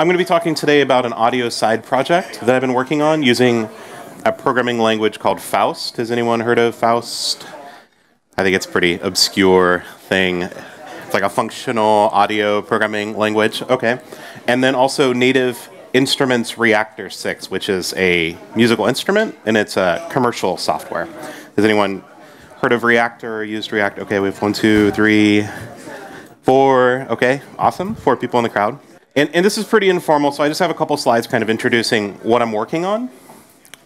I'm going to be talking today about an audio side project that I've been working on using a programming language called Faust. Has anyone heard of Faust? I think it's a pretty obscure thing. It's like a functional audio programming language. Okay. And then also Native Instruments Reaktor 6, which is a musical instrument and it's a commercial software. Has anyone heard of Reaktor or used React? Okay, we have one, two, three, four. Okay, awesome. Four people in the crowd. And, and this is pretty informal, so I just have a couple slides kind of introducing what I'm working on.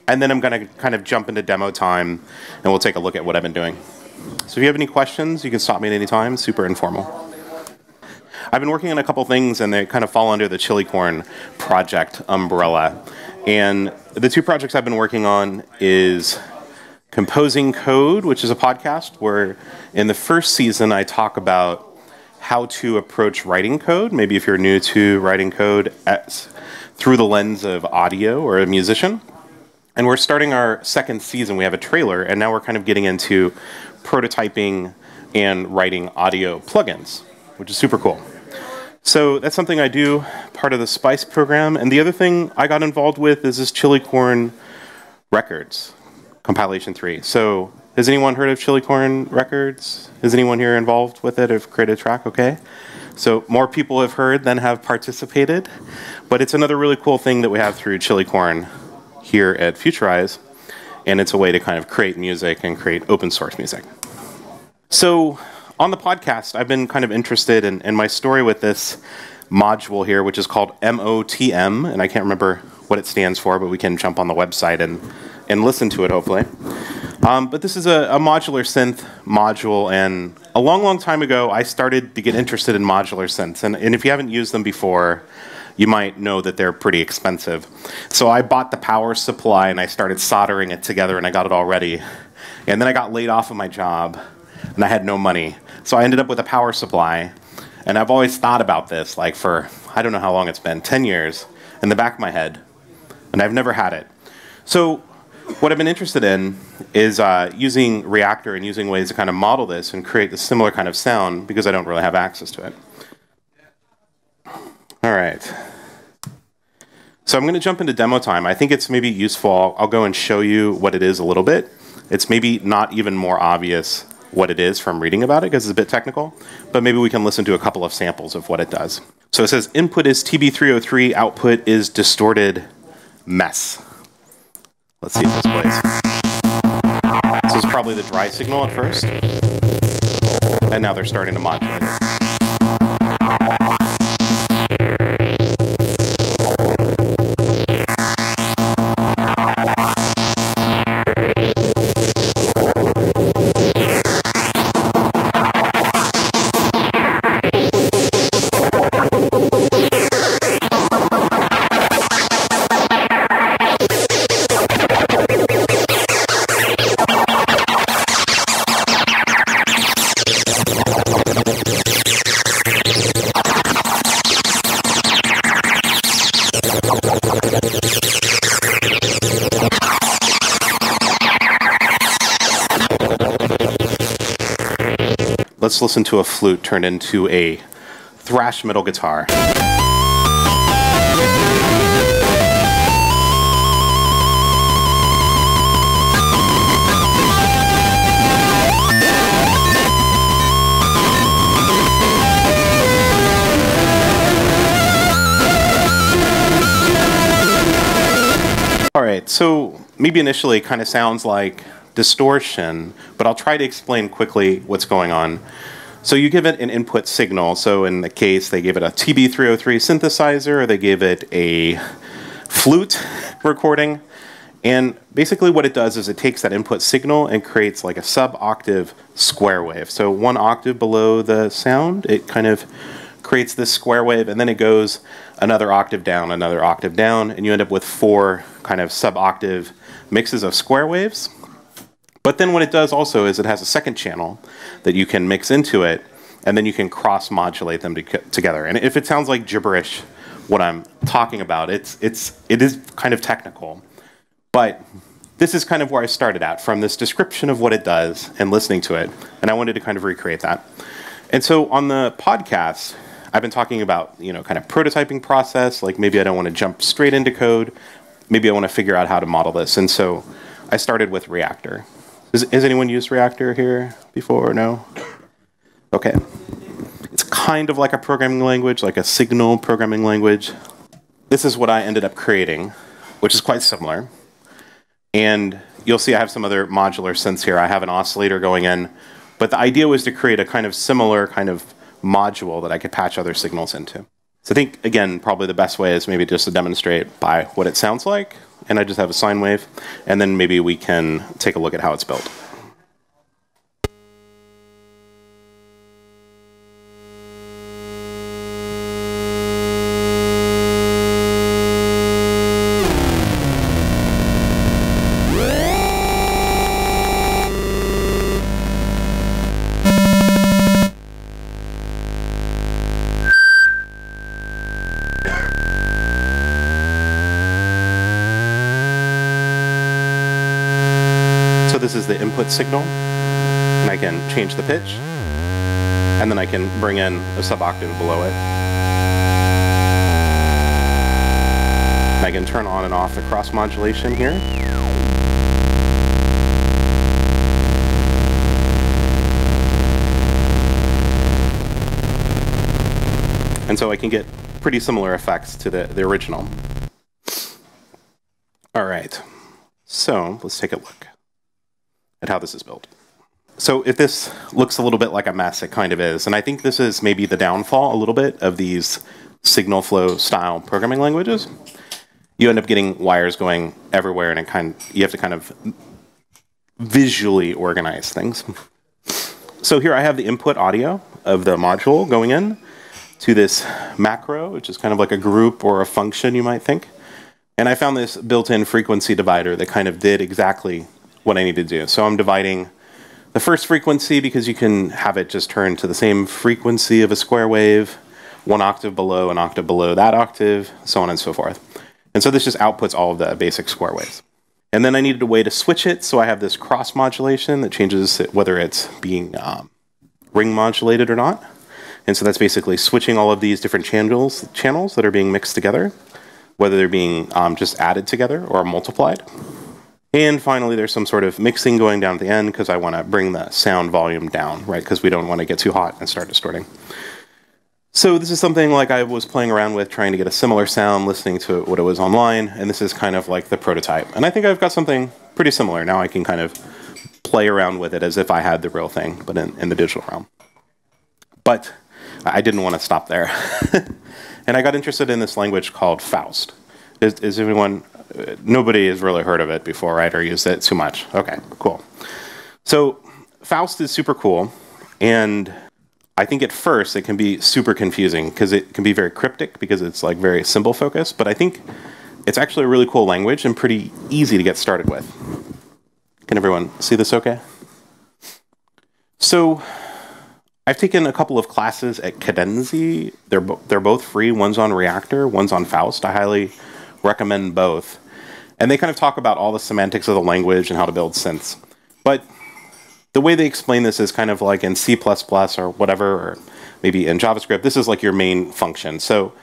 And then I'm going to kind of jump into demo time and we'll take a look at what I've been doing. So if you have any questions, you can stop me at any time. Super informal. I've been working on a couple things and they kind of fall under the Chilicorn project umbrella. And the two projects I've been working on is Composing Code, which is a podcast where in the first season I talk about how to approach writing code. Maybe if you're new to writing code through the lens of audio or a musician. And we're starting our second season. We have a trailer, and now we're kind of getting into prototyping and writing audio plugins, which is super cool. So that's something I do, part of the Spice program. And the other thing I got involved with is this Chilicorn Records, compilation three. So has anyone heard of Chilicorn Records? Is anyone here involved with it Have created a track? Okay. So more people have heard than have participated. But it's another really cool thing that we have through Chilicorn here at Futurice. And it's a way to kind of create music and create open source music. So on the podcast, I've been kind of interested in, in my story with this module here, which is called MOTM, and I can't remember what it stands for, but we can jump on the website and, and listen to it, hopefully. Um, but this is a, a, modular synth module, and a long, long time ago, I started to get interested in modular synths. And, and if you haven't used them before, you might know that they're pretty expensive. So I bought the power supply and I started soldering it together and I got it all ready. And then I got laid off of my job and I had no money. So I ended up with a power supply. And I've always thought about this, like for, I don't know how long it's been, 10 years, in the back of my head. And I've never had it. So what I've been interested in is uh, using Reaktor and using ways to kind of model this and create a similar kind of sound because I don't really have access to it. All right. So I'm going to jump into demo time. I think it's maybe useful. I'll go and show you what it is a little bit. It's maybe not even more obvious what it is from reading about it because it's a bit technical, but maybe we can listen to a couple of samples of what it does. So it says input is TB303, output is distorted mess. Let's see if this plays. This is probably the dry signal at first, and now they're starting to modulate it. Let's listen to a flute turned into a thrash metal guitar. All right, so maybe initially it kind of sounds like distortion, but I'll try to explain quickly what's going on. So you give it an input signal. So in the case, they gave it a TB303 synthesizer, or they gave it a flute recording. And basically what it does is it takes that input signal and creates like a sub-octave square wave. So one octave below the sound, it kind of creates this square wave, and then it goes another octave down, another octave down, and you end up with four kind of sub-octave mixes of square waves. But then what it does also is it has a second channel that you can mix into it, and then you can cross modulate them to together. And if it sounds like gibberish, what I'm talking about, it's, it's, it is kind of technical. But this is kind of where I started at, from this description of what it does and listening to it. And I wanted to kind of recreate that. And so on the podcast, I've been talking about, you know, kind of prototyping process, like maybe I don't want to jump straight into code. Maybe I want to figure out how to model this. And so I started with Reaktor. Has, has anyone used Reaktor here before? Or no? Okay. It's kind of like a programming language, like a signal programming language. This is what I ended up creating, which is quite similar. And you'll see I have some other modular synths here. I have an oscillator going in, but the idea was to create a kind of similar kind of module that I could patch other signals into. So I think, again, probably the best way is maybe just to demonstrate by what it sounds like, and I just have a sine wave, and then maybe we can take a look at how it's built. Input signal, and I can change the pitch, and then I can bring in a sub-octave below it. And I can turn on and off the cross modulation here. And so I can get pretty similar effects to the, the original. All right, so let's take a look at how this is built. So if this looks a little bit like a mess, it kind of is. And I think this is maybe the downfall a little bit of these signal flow style programming languages. You end up getting wires going everywhere and it kind of, you have to kind of visually organize things. So here I have the input audio of the module going in to this macro, which is kind of like a group or a function you might think. And I found this built-in frequency divider that kind of did exactly what I need to do. So I'm dividing the first frequency because you can have it just turn to the same frequency of a square wave, one octave below, an octave below that octave, so on and so forth. And so this just outputs all of the basic square waves. And then I needed a way to switch it, so I have this cross modulation that changes whether it's being um, ring modulated or not. And so that's basically switching all of these different channels, channels that are being mixed together, whether they're being um, just added together or multiplied. And finally, there's some sort of mixing going down at the end because I want to bring the sound volume down, right? Because we don't want to get too hot and start distorting. So this is something like I was playing around with, trying to get a similar sound, listening to what it was online, and this is kind of like the prototype. And I think I've got something pretty similar. Now I can kind of play around with it as if I had the real thing, but in, in the digital realm. But I didn't want to stop there. and I got interested in this language called Faust. Is, is anyone nobody has really heard of it before, right, or used it too much. Okay, cool. So Faust is super cool, and I think at first it can be super confusing because it can be very cryptic because it's like very symbol focused, but I think it's actually a really cool language and pretty easy to get started with. Can everyone see this okay? So I've taken a couple of classes at Kadenze. They're, bo they're both free. One's on Reaktor, one's on Faust. I highly recommend both. And they kind of talk about all the semantics of the language and how to build synths. But the way they explain this is kind of like in C++ or whatever, or maybe in JavaScript, this is like your main function. So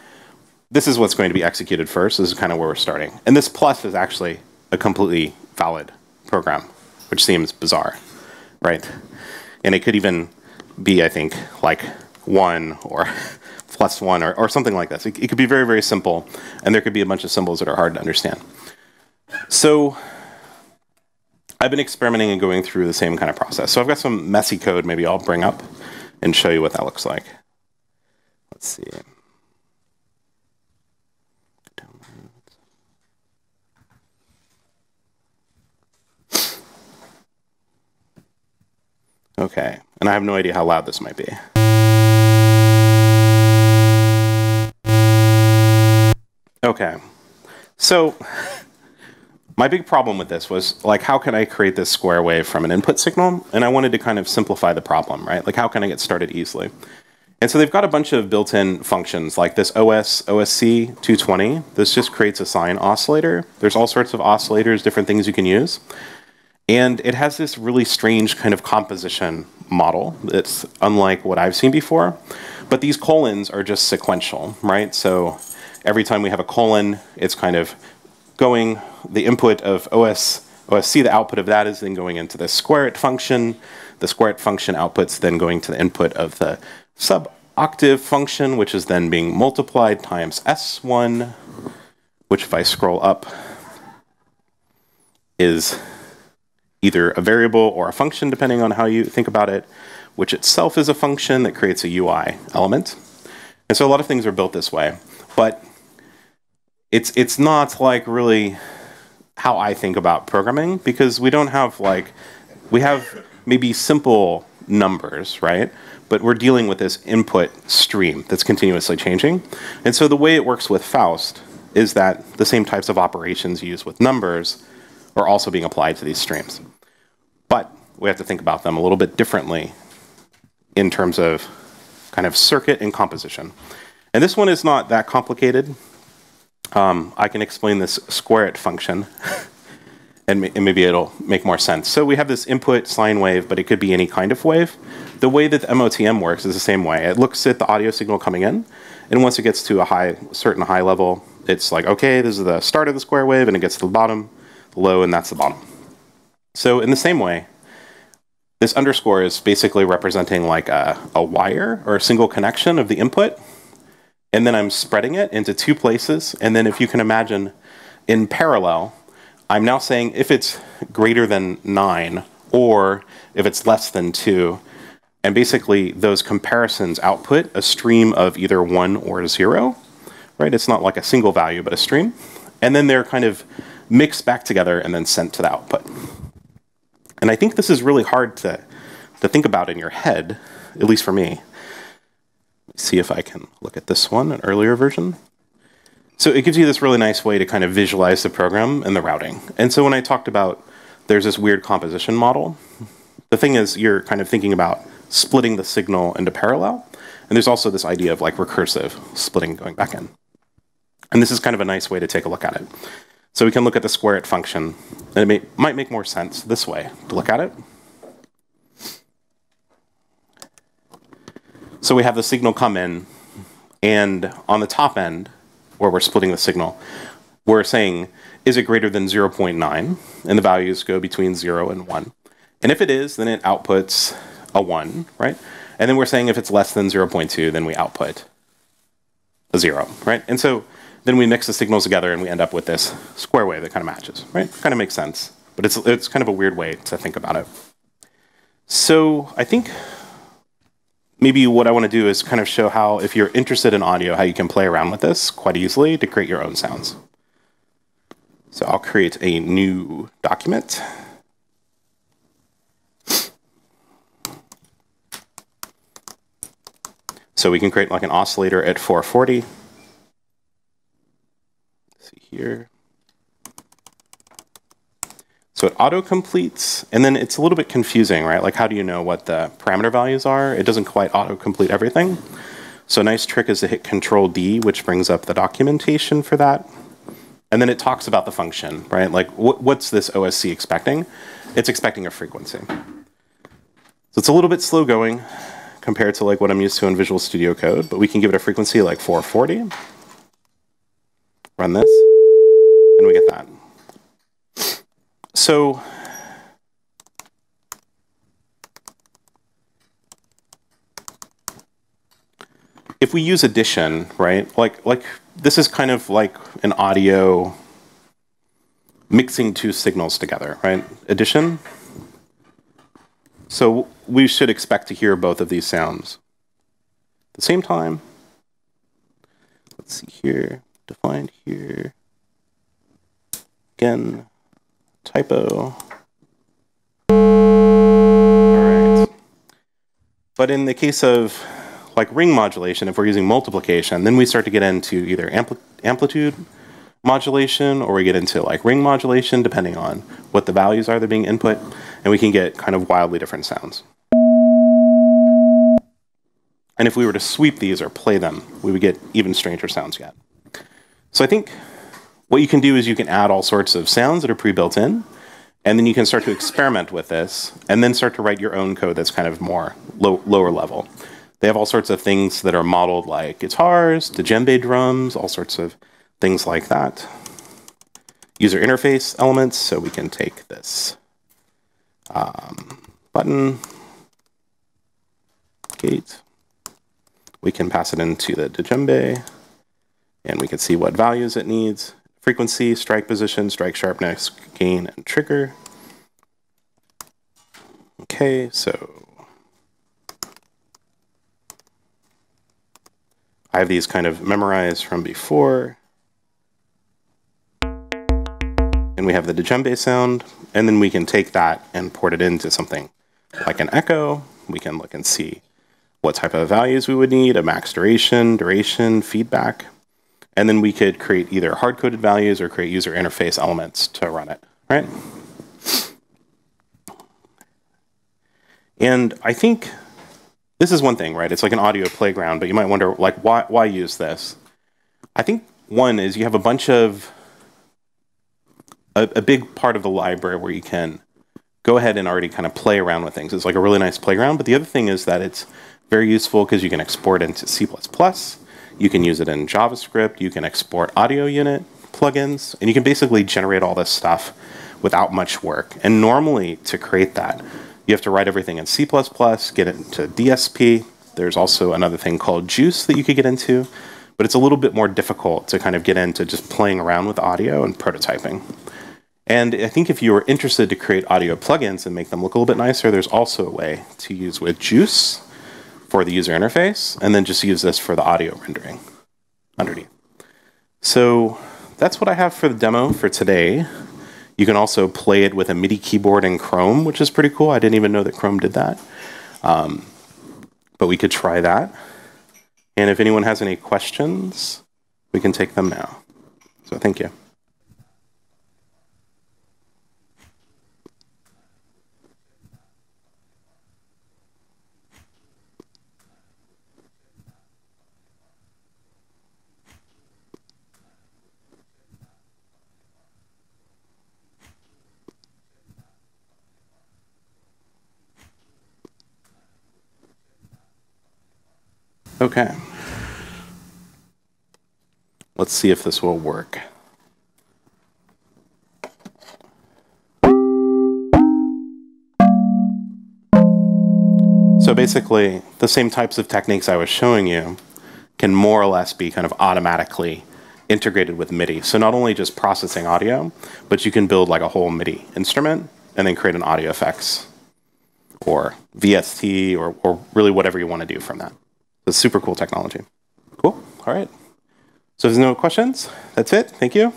this is what's going to be executed first. This is kind of where we're starting. And this plus is actually a completely valid program, which seems bizarre, right? And it could even be, I think, like one or plus one or, or something like this. It, it could be very, very simple, and there could be a bunch of symbols that are hard to understand. So I've been experimenting and going through the same kind of process. So I've got some messy code maybe I'll bring up and show you what that looks like. Let's see. Okay, and I have no idea how loud this might be. Okay, so my big problem with this was like, how can I create this square wave from an input signal? And I wanted to kind of simplify the problem, right? Like, how can I get started easily? And so they've got a bunch of built-in functions like this OS OSC 220. This just creates a sine oscillator. There's all sorts of oscillators, different things you can use. And it has this really strange kind of composition model. It's unlike what I've seen before. But these colons are just sequential, right? So every time we have a colon, it's kind of going, the input of OS, OSC, the output of that is then going into the square root function. The square root function outputs then going to the input of the sub-octave function, which is then being multiplied times S1, which if I scroll up is either a variable or a function, depending on how you think about it, which itself is a function that creates a UI element. And so a lot of things are built this way, but it's it's not like really how I think about programming because we don't have like we have maybe simple numbers, right? But we're dealing with this input stream that's continuously changing. And so the way it works with Faust is that the same types of operations used with numbers are also being applied to these streams. But we have to think about them a little bit differently in terms of kind of circuit and composition. And this one is not that complicated. Um, I can explain this square it function, and, and, maybe it'll make more sense. So we have this input sine wave, but it could be any kind of wave. The way that the MOTM works is the same way. It looks at the audio signal coming in, and once it gets to a high, certain high level, it's like, okay, this is the start of the square wave, and it gets to the bottom, low, and that's the bottom. So in the same way, this underscore is basically representing like a, a wire or a single connection of the input. And then I'm spreading it into two places. And then if you can imagine in parallel, I'm now saying if it's greater than 9 or if it's less than 2. And basically those comparisons output a stream of either 1 or 0. Right? It's not like a single value, but a stream. And then they're kind of mixed back together and then sent to the output. And I think this is really hard to, to think about in your head, at least for me. See if I can look at this one, an earlier version. So it gives you this really nice way to kind of visualize the program and the routing. And so when I talked about there's this weird composition model, the thing is you're kind of thinking about splitting the signal into parallel. And there's also this idea of like recursive splitting going back in. And this is kind of a nice way to take a look at it. So we can look at the square it function, and it may, might make more sense this way to look at it. So we have the signal come in, and on the top end, where we're splitting the signal, we're saying, is it greater than 0.9? And the values go between 0 and 1. And if it is, then it outputs a 1, right? And then we're saying if it's less than 0.2, then we output a 0, right? And so then we mix the signals together and we end up with this square wave that kind of matches, right? Kind of makes sense. But it's, it's kind of a weird way to think about it. So I think maybe what I want to do is kind of show how, if you're interested in audio, how you can play around with this quite easily to create your own sounds. So I'll create a new document. So we can create like an oscillator at 440 See here. So it auto-completes, and then it's a little bit confusing, right? Like how do you know what the parameter values are? It doesn't quite auto-complete everything. So a nice trick is to hit Control D, which brings up the documentation for that. And then it talks about the function, right? Like wh what's this OSC expecting? It's expecting a frequency. So it's a little bit slow going compared to like what I'm used to in Visual Studio Code, but we can give it a frequency like 440. Run this and we get that. So if we use addition, right? Like like this is kind of like an audio mixing two signals together, right? Addition. So we should expect to hear both of these sounds at the same time. Let's see here, defined here. Again, typo. All right. But in the case of like ring modulation, if we're using multiplication, then we start to get into either ampli amplitude modulation or we get into like ring modulation, depending on what the values are that are being input, and we can get kind of wildly different sounds. And if we were to sweep these or play them, we would get even stranger sounds yet. So I think what you can do is you can add all sorts of sounds that are pre-built in, and then you can start to experiment with this, and then start to write your own code that's kind of more low, lower level. They have all sorts of things that are modeled like guitars, djembe drums, all sorts of things like that. User interface elements, so we can take this um, button, gate, we can pass it into the djembe, and we can see what values it needs. Frequency, strike position, strike sharpness, gain, and trigger. Okay, so I have these kind of memorized from before. And we have the djembe sound, and then we can take that and port it into something like an echo. We can look and see what type of values we would need, a max duration, duration, feedback. And then we could create either hard-coded values or create user interface elements to run it, right? And I think this is one thing, right? It's like an audio playground, but you might wonder, like, why, why use this? I think one is you have a bunch of, a, a big part of the library where you can go ahead and already kind of play around with things. It's like a really nice playground. But the other thing is that it's very useful because you can export into C++. You can use it in JavaScript. You can export audio unit plugins, and you can basically generate all this stuff without much work. And normally, to create that, you have to write everything in C++, get it into DSP. There's also another thing called JUCE that you could get into, but it's a little bit more difficult to kind of get into just playing around with audio and prototyping. And I think if you are interested to create audio plugins and make them look a little bit nicer, there's also a way to use with JUCE for the user interface, and then just use this for the audio rendering underneath. So that's what I have for the demo for today. You can also play it with a MIDI keyboard in Chrome, which is pretty cool. I didn't even know that Chrome did that. Um, but we could try that. And if anyone has any questions, we can take them now. So thank you. Okay. Let's see if this will work. So basically, the same types of techniques I was showing you can more or less be kind of automatically integrated with MIDI. So not only just processing audio, but you can build like a whole MIDI instrument and then create an audio effects or VST or, or really whatever you want to do from that. It's super cool technology. Cool. All right. So if there's no questions, that's it. Thank you.